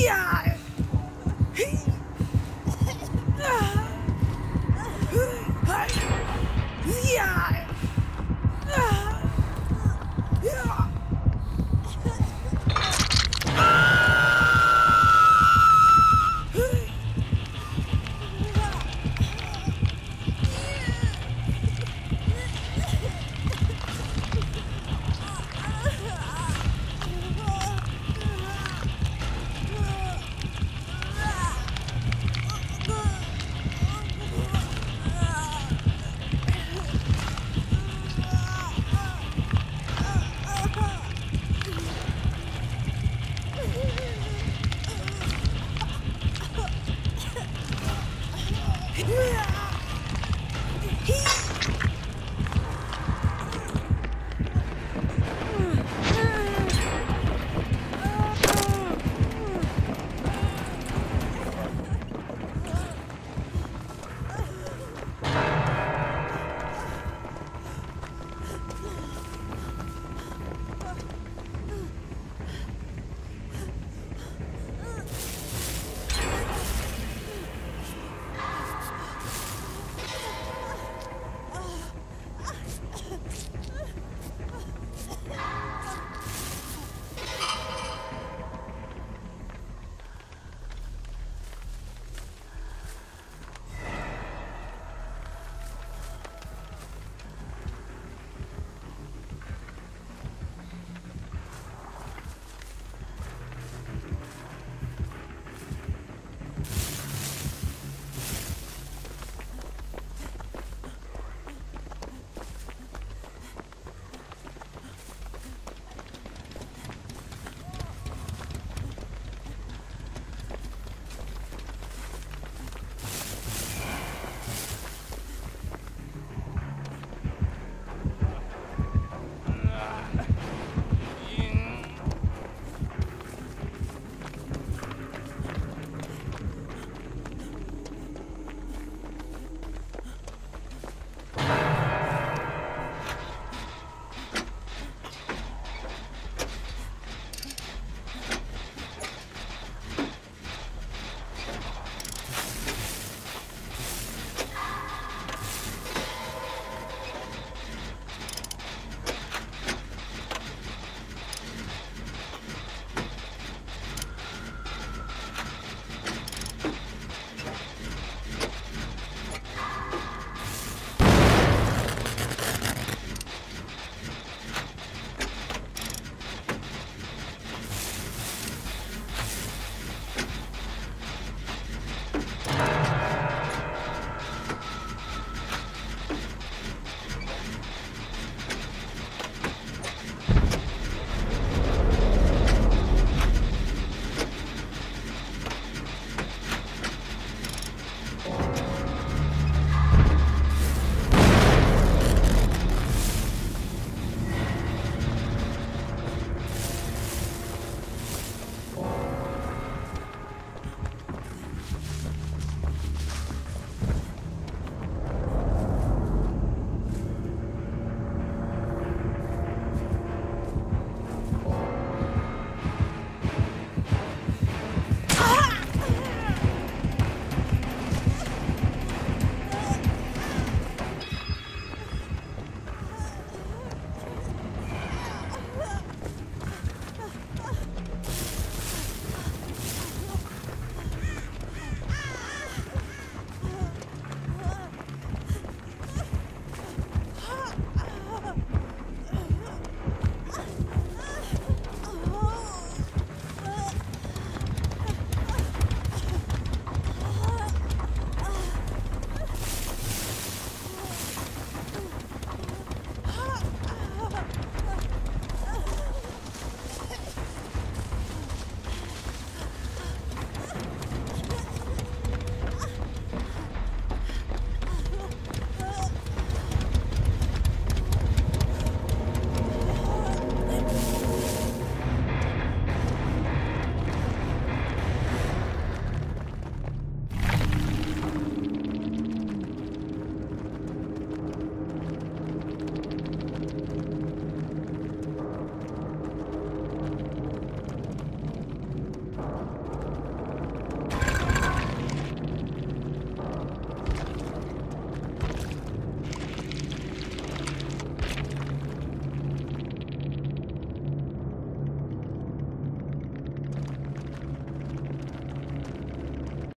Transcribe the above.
Yeah. Yeah!